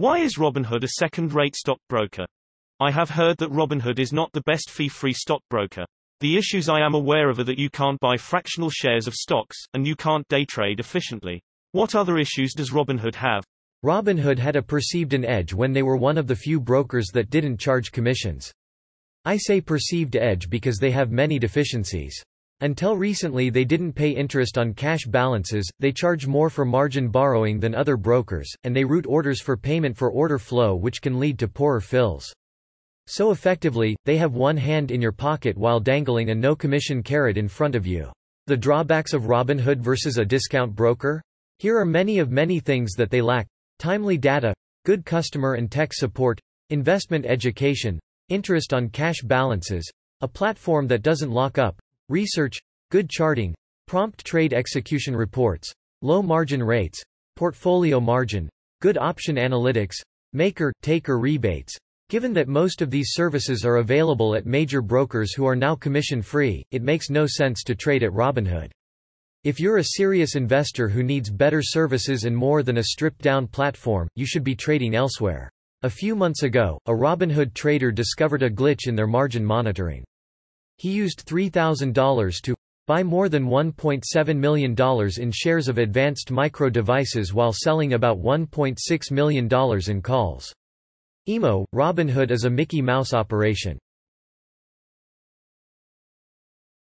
Why is Robinhood a second-rate stockbroker? I have heard that Robinhood is not the best fee-free stockbroker. The issues I am aware of are that you can't buy fractional shares of stocks, and you can't day trade efficiently. What other issues does Robinhood have? Robinhood had a perceived an edge when they were one of the few brokers that didn't charge commissions. I say perceived edge because they have many deficiencies. Until recently they didn't pay interest on cash balances, they charge more for margin borrowing than other brokers, and they route orders for payment for order flow which can lead to poorer fills. So effectively, they have one hand in your pocket while dangling a no commission carrot in front of you. The drawbacks of Robinhood versus a discount broker? Here are many of many things that they lack. Timely data, good customer and tech support, investment education, interest on cash balances, a platform that doesn't lock up, Research, good charting, prompt trade execution reports, low margin rates, portfolio margin, good option analytics, maker, taker rebates. Given that most of these services are available at major brokers who are now commission-free, it makes no sense to trade at Robinhood. If you're a serious investor who needs better services and more than a stripped-down platform, you should be trading elsewhere. A few months ago, a Robinhood trader discovered a glitch in their margin monitoring. He used $3,000 to buy more than $1.7 million in shares of advanced micro devices while selling about $1.6 million in calls. IMO, Robinhood is a Mickey Mouse operation.